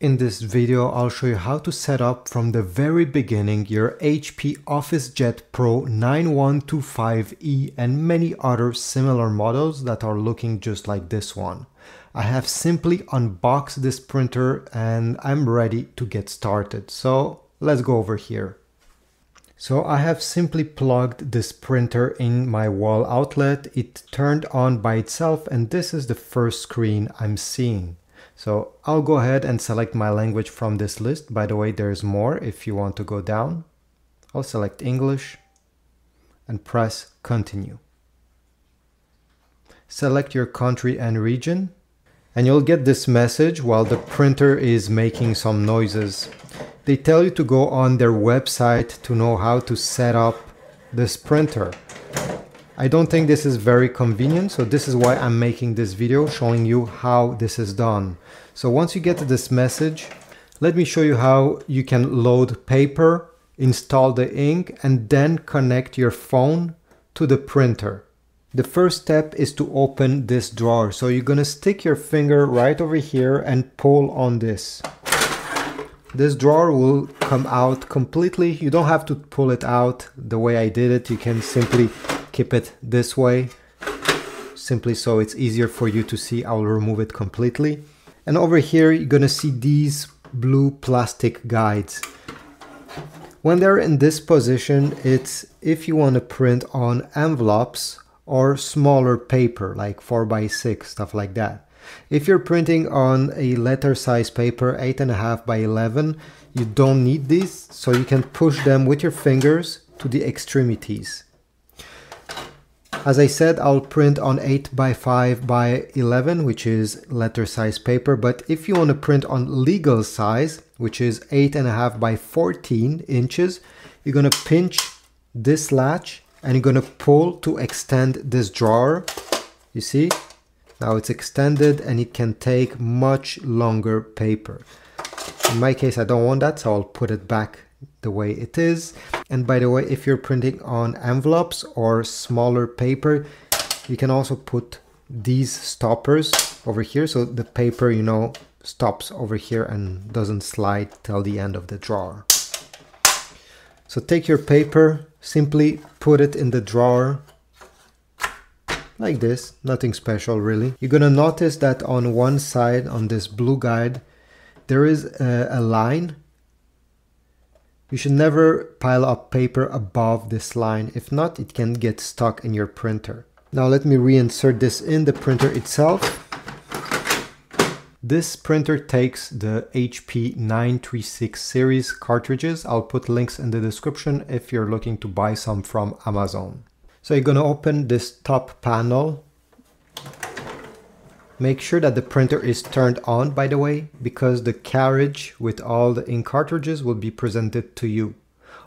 In this video, I'll show you how to set up from the very beginning your HP OfficeJet Pro 9125E and many other similar models that are looking just like this one. I have simply unboxed this printer and I'm ready to get started. So let's go over here. So I have simply plugged this printer in my wall outlet. It turned on by itself and this is the first screen I'm seeing. So I'll go ahead and select my language from this list. By the way, there's more if you want to go down. I'll select English and press continue. Select your country and region and you'll get this message while the printer is making some noises. They tell you to go on their website to know how to set up this printer. I don't think this is very convenient, so this is why I'm making this video showing you how this is done. So once you get to this message, let me show you how you can load paper, install the ink, and then connect your phone to the printer. The first step is to open this drawer. So you're gonna stick your finger right over here and pull on this. This drawer will come out completely. You don't have to pull it out the way I did it. You can simply keep it this way simply so it's easier for you to see. I'll remove it completely. And over here you're gonna see these blue plastic guides. When they're in this position it's if you want to print on envelopes or smaller paper like 4 by 6 stuff like that. If you're printing on a letter size paper 8.5 by 11 you don't need these so you can push them with your fingers to the extremities as I said, I'll print on 8 by 5 by 11, which is letter size paper. But if you want to print on legal size, which is 8.5 by 14 inches, you're going to pinch this latch and you're going to pull to extend this drawer. You see? Now it's extended and it can take much longer paper. In my case, I don't want that, so I'll put it back the way it is. And by the way, if you're printing on envelopes or smaller paper, you can also put these stoppers over here. So the paper, you know, stops over here and doesn't slide till the end of the drawer. So take your paper, simply put it in the drawer like this, nothing special really. You're gonna notice that on one side, on this blue guide, there is a, a line you should never pile up paper above this line. If not, it can get stuck in your printer. Now let me reinsert this in the printer itself. This printer takes the HP 936 series cartridges. I'll put links in the description if you're looking to buy some from Amazon. So you're gonna open this top panel Make sure that the printer is turned on, by the way, because the carriage with all the ink cartridges will be presented to you.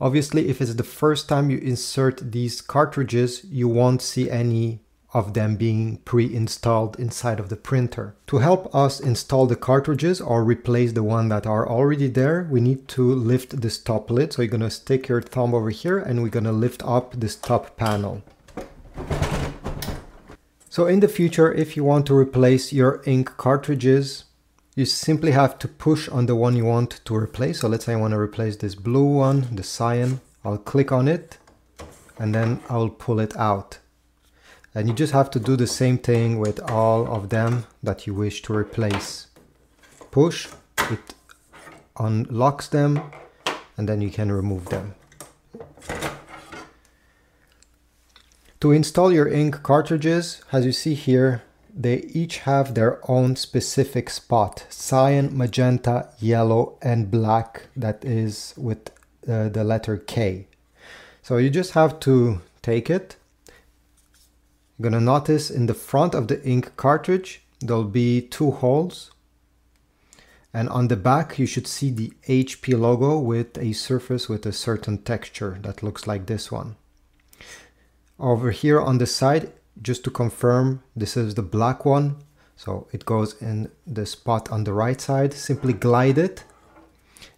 Obviously, if it's the first time you insert these cartridges, you won't see any of them being pre-installed inside of the printer. To help us install the cartridges or replace the one that are already there, we need to lift this top lid. So you're gonna stick your thumb over here and we're gonna lift up this top panel. So in the future, if you want to replace your ink cartridges, you simply have to push on the one you want to replace. So let's say I want to replace this blue one, the cyan. I'll click on it and then I'll pull it out. And you just have to do the same thing with all of them that you wish to replace. Push, it unlocks them and then you can remove them. To install your ink cartridges, as you see here, they each have their own specific spot. Cyan, magenta, yellow, and black that is with uh, the letter K. So you just have to take it. You're gonna notice in the front of the ink cartridge, there'll be two holes. And on the back, you should see the HP logo with a surface with a certain texture that looks like this one. Over here on the side, just to confirm, this is the black one. So it goes in the spot on the right side. Simply glide it.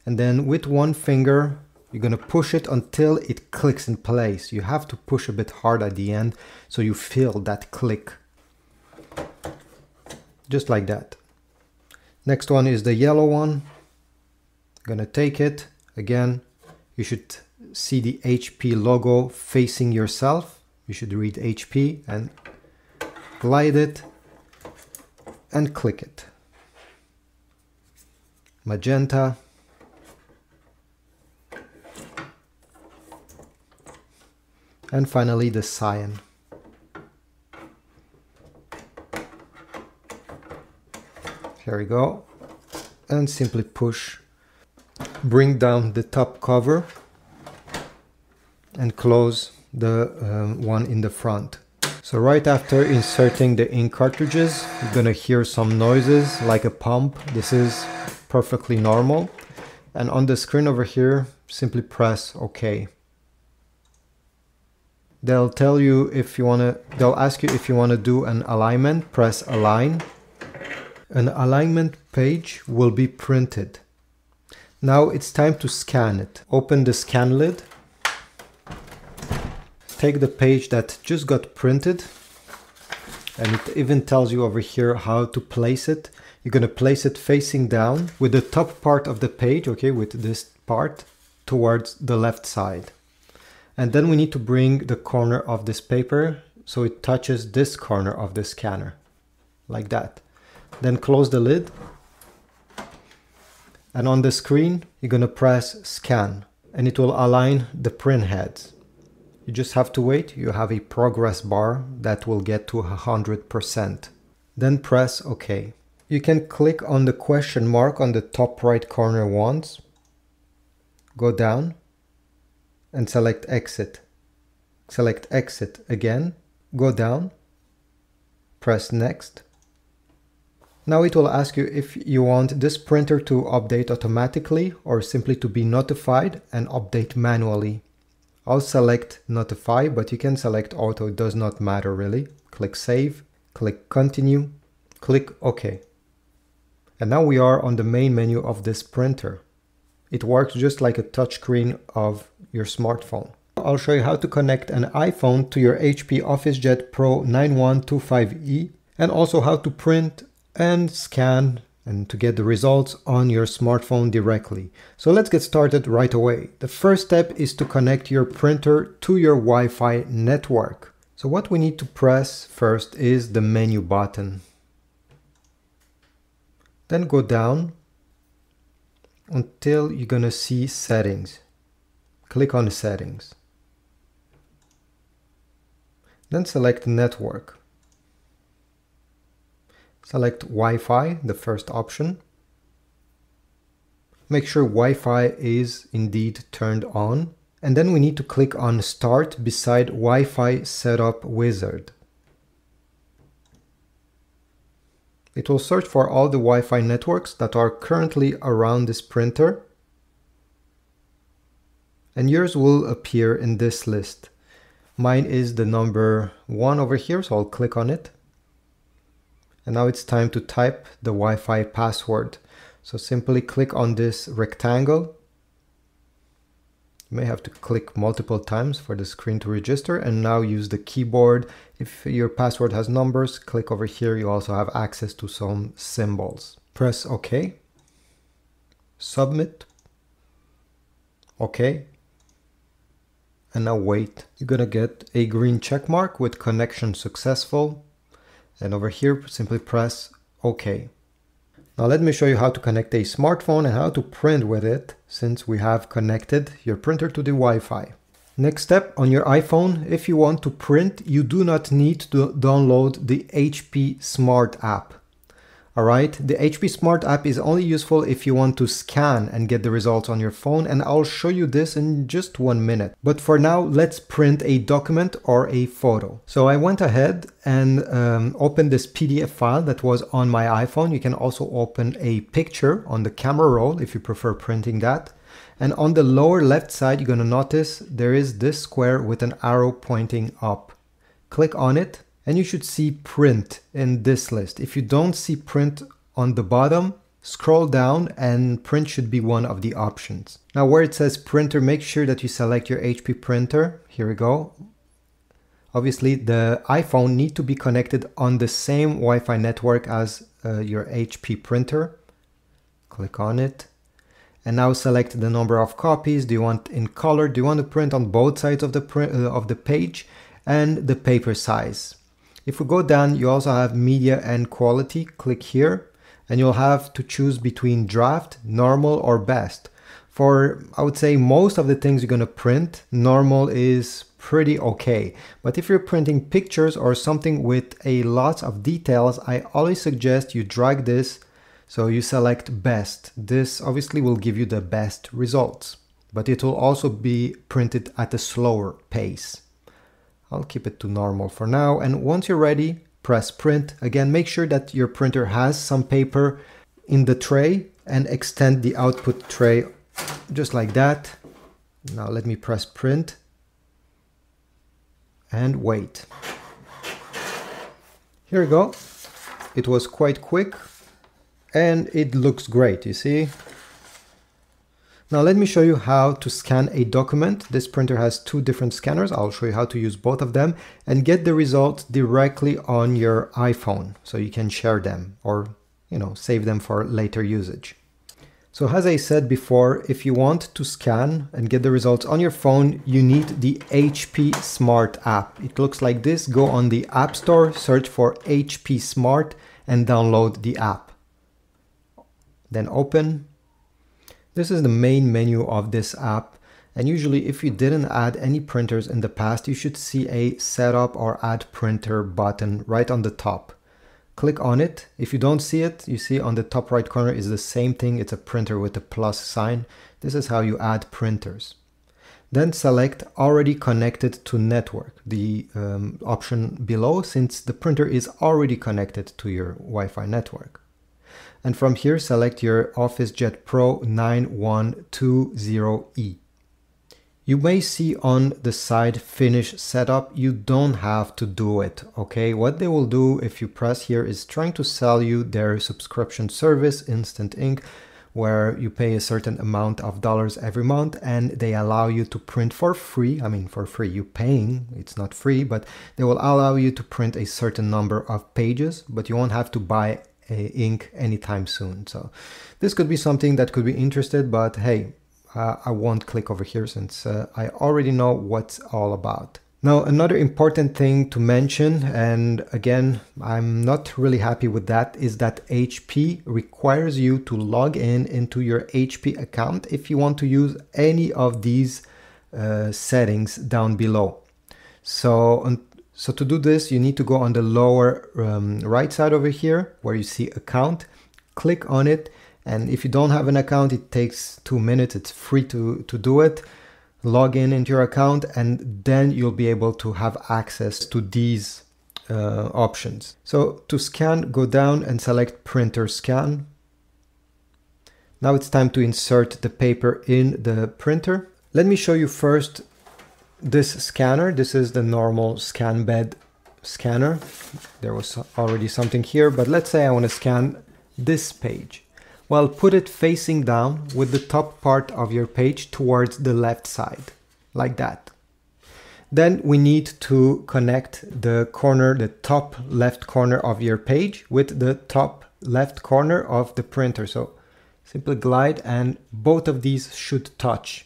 And then with one finger, you're going to push it until it clicks in place. You have to push a bit hard at the end so you feel that click. Just like that. Next one is the yellow one. gonna take it again you should see the HP logo facing yourself you should read HP and glide it and click it. Magenta. And finally the cyan. Here we go. And simply push bring down the top cover and close the um, one in the front so right after inserting the ink cartridges you're gonna hear some noises like a pump this is perfectly normal and on the screen over here simply press ok they'll tell you if you want to they'll ask you if you want to do an alignment press align an alignment page will be printed. Now it's time to scan it. Open the scan lid. Take the page that just got printed and it even tells you over here how to place it. You're going to place it facing down with the top part of the page, okay, with this part towards the left side. And then we need to bring the corner of this paper so it touches this corner of the scanner, like that. Then close the lid. And on the screen, you're going to press scan and it will align the print heads. You just have to wait. You have a progress bar that will get to 100%. Then press OK. You can click on the question mark on the top right corner once, go down and select exit. Select exit again, go down, press next now it will ask you if you want this printer to update automatically or simply to be notified and update manually. I'll select notify, but you can select auto, it does not matter really. Click save, click continue, click OK. And now we are on the main menu of this printer. It works just like a touchscreen of your smartphone. I'll show you how to connect an iPhone to your HP OfficeJet Pro 9125E and also how to print and scan and to get the results on your smartphone directly. So let's get started right away. The first step is to connect your printer to your Wi-Fi network. So what we need to press first is the menu button. Then go down until you're gonna see settings. Click on the settings. Then select network. Select Wi-Fi, the first option. Make sure Wi-Fi is indeed turned on. And then we need to click on Start beside Wi-Fi Setup Wizard. It will search for all the Wi-Fi networks that are currently around this printer. And yours will appear in this list. Mine is the number one over here, so I'll click on it. And now it's time to type the Wi-Fi password. So simply click on this rectangle. You may have to click multiple times for the screen to register and now use the keyboard. If your password has numbers, click over here. You also have access to some symbols. Press OK. Submit. OK. And now wait. You're gonna get a green check mark with connection successful and over here, simply press OK. Now let me show you how to connect a smartphone and how to print with it since we have connected your printer to the Wi-Fi. Next step on your iPhone, if you want to print, you do not need to download the HP Smart app. Alright, the HP Smart app is only useful if you want to scan and get the results on your phone and I'll show you this in just one minute. But for now, let's print a document or a photo. So I went ahead and um, opened this PDF file that was on my iPhone. You can also open a picture on the camera roll if you prefer printing that. And on the lower left side, you're gonna notice there is this square with an arrow pointing up. Click on it and you should see print in this list. If you don't see print on the bottom, scroll down and print should be one of the options. Now where it says printer, make sure that you select your HP printer. Here we go. Obviously the iPhone need to be connected on the same Wi-Fi network as uh, your HP printer. Click on it. and now select the number of copies. Do you want in color? Do you want to print on both sides of the, print, uh, of the page? And the paper size. If we go down, you also have media and quality. Click here and you'll have to choose between draft, normal or best. For, I would say, most of the things you're going to print, normal is pretty okay. But if you're printing pictures or something with a lot of details, I always suggest you drag this so you select best. This obviously will give you the best results, but it will also be printed at a slower pace. I'll keep it to normal for now. And once you're ready, press print. Again, make sure that your printer has some paper in the tray and extend the output tray just like that. Now let me press print and wait. Here we go. It was quite quick and it looks great, you see? Now let me show you how to scan a document. This printer has two different scanners. I'll show you how to use both of them and get the results directly on your iPhone so you can share them or you know save them for later usage. So as I said before, if you want to scan and get the results on your phone, you need the HP Smart app. It looks like this. Go on the App Store, search for HP Smart and download the app. Then open. This is the main menu of this app. And usually if you didn't add any printers in the past, you should see a setup or add printer button right on the top. Click on it. If you don't see it, you see on the top right corner is the same thing. It's a printer with a plus sign. This is how you add printers. Then select already connected to network, the um, option below, since the printer is already connected to your Wi-Fi network and from here select your OfficeJet Pro 9120E. You may see on the side finish setup, you don't have to do it, okay? What they will do if you press here is trying to sell you their subscription service, Instant Ink, where you pay a certain amount of dollars every month and they allow you to print for free. I mean, for free, you're paying, it's not free, but they will allow you to print a certain number of pages, but you won't have to buy ink anytime soon. So this could be something that could be interested, but hey, uh, I won't click over here since uh, I already know what's all about. Now, another important thing to mention, and again, I'm not really happy with that, is that HP requires you to log in into your HP account if you want to use any of these uh, settings down below. So so to do this, you need to go on the lower um, right side over here where you see account, click on it. And if you don't have an account, it takes two minutes. It's free to, to do it. Log in into your account and then you'll be able to have access to these uh, options. So to scan, go down and select printer scan. Now it's time to insert the paper in the printer. Let me show you first this scanner, this is the normal scan bed scanner. There was already something here, but let's say I want to scan this page. Well, put it facing down with the top part of your page towards the left side, like that. Then we need to connect the corner, the top left corner of your page with the top left corner of the printer. So simply glide and both of these should touch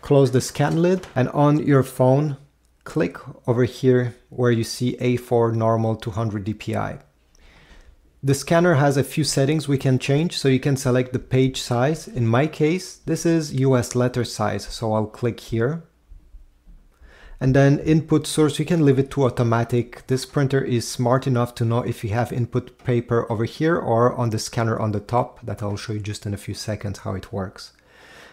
close the scan lid and on your phone, click over here where you see A4 normal 200 dpi. The scanner has a few settings we can change, so you can select the page size. In my case, this is US letter size, so I'll click here. And then input source, you can leave it to automatic. This printer is smart enough to know if you have input paper over here or on the scanner on the top, that I'll show you just in a few seconds how it works.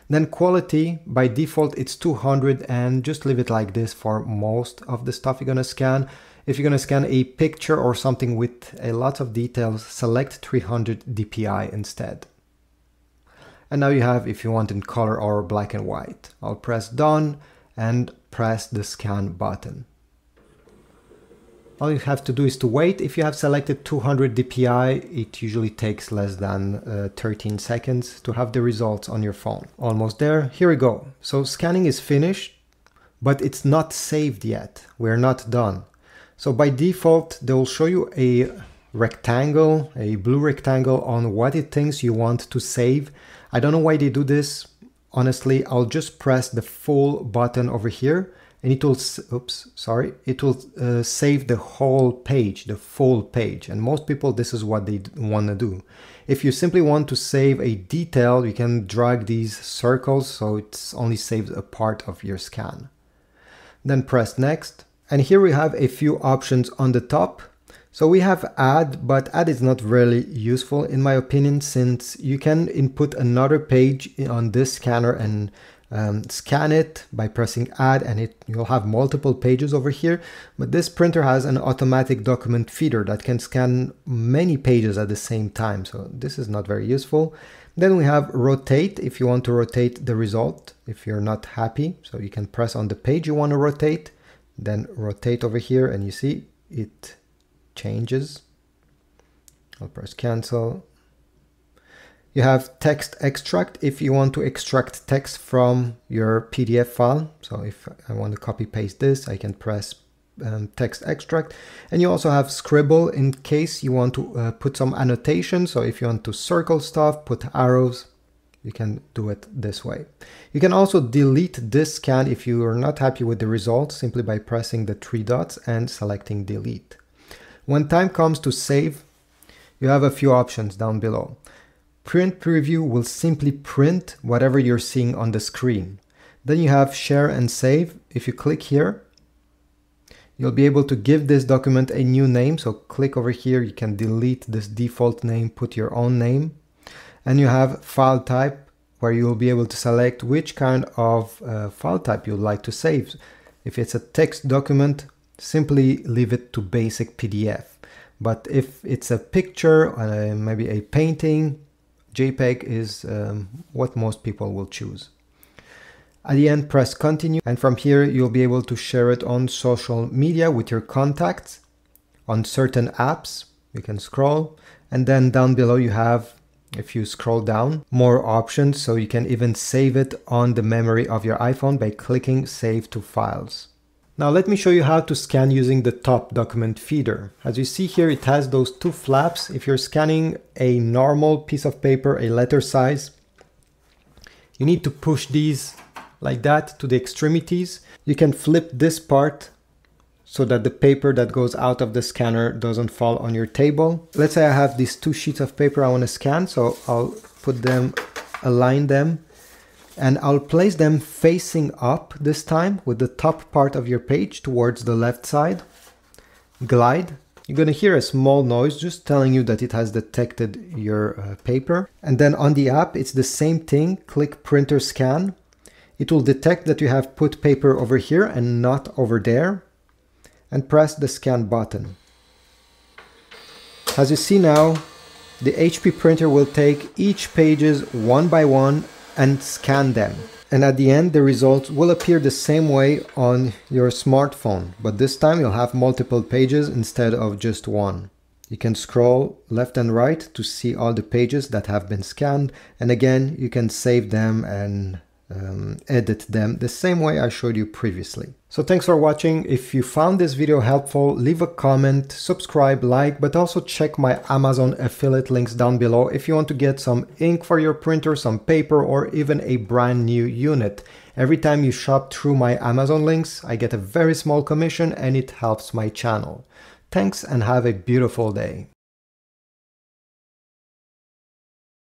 Then quality, by default, it's 200 and just leave it like this for most of the stuff you're gonna scan. If you're gonna scan a picture or something with a lot of details, select 300 dpi instead. And now you have if you want in color or black and white. I'll press done and press the scan button. All you have to do is to wait. If you have selected 200 dpi, it usually takes less than uh, 13 seconds to have the results on your phone. Almost there. Here we go. So scanning is finished, but it's not saved yet. We're not done. So by default, they will show you a rectangle, a blue rectangle on what it thinks you want to save. I don't know why they do this. Honestly, I'll just press the full button over here and it will, oops, sorry, it will uh, save the whole page, the full page. And most people, this is what they want to do. If you simply want to save a detail, you can drag these circles so it's only saves a part of your scan. Then press next. And here we have a few options on the top. So we have add, but add is not really useful in my opinion, since you can input another page on this scanner and um, scan it by pressing add and it you'll have multiple pages over here. But this printer has an automatic document feeder that can scan many pages at the same time. So this is not very useful. Then we have rotate. If you want to rotate the result if you're not happy so you can press on the page you want to rotate then rotate over here and you see it changes. I'll press cancel you have text extract if you want to extract text from your PDF file. So if I want to copy paste this, I can press um, text extract. And you also have scribble in case you want to uh, put some annotation. So if you want to circle stuff, put arrows, you can do it this way. You can also delete this scan if you are not happy with the results simply by pressing the three dots and selecting delete. When time comes to save, you have a few options down below. Print Preview will simply print whatever you're seeing on the screen. Then you have Share and Save. If you click here, you'll be able to give this document a new name. So click over here, you can delete this default name, put your own name. And you have File Type, where you'll be able to select which kind of uh, file type you'd like to save. If it's a text document, simply leave it to basic PDF. But if it's a picture, uh, maybe a painting, JPEG is um, what most people will choose. At the end, press continue. And from here, you'll be able to share it on social media with your contacts, on certain apps. You can scroll. And then down below, you have, if you scroll down, more options. So you can even save it on the memory of your iPhone by clicking save to files. Now let me show you how to scan using the top document feeder. As you see here, it has those two flaps. If you're scanning a normal piece of paper, a letter size, you need to push these like that to the extremities. You can flip this part so that the paper that goes out of the scanner doesn't fall on your table. Let's say I have these two sheets of paper I want to scan, so I'll put them, align them and I'll place them facing up this time with the top part of your page towards the left side. Glide. You're going to hear a small noise just telling you that it has detected your uh, paper. And then on the app, it's the same thing. Click printer scan. It will detect that you have put paper over here and not over there. And press the scan button. As you see now, the HP printer will take each pages one by one and scan them. And at the end, the results will appear the same way on your smartphone, but this time you'll have multiple pages instead of just one. You can scroll left and right to see all the pages that have been scanned. And again, you can save them and um, edit them the same way I showed you previously. So thanks for watching. If you found this video helpful, leave a comment, subscribe, like, but also check my Amazon affiliate links down below if you want to get some ink for your printer, some paper, or even a brand new unit. Every time you shop through my Amazon links, I get a very small commission and it helps my channel. Thanks and have a beautiful day.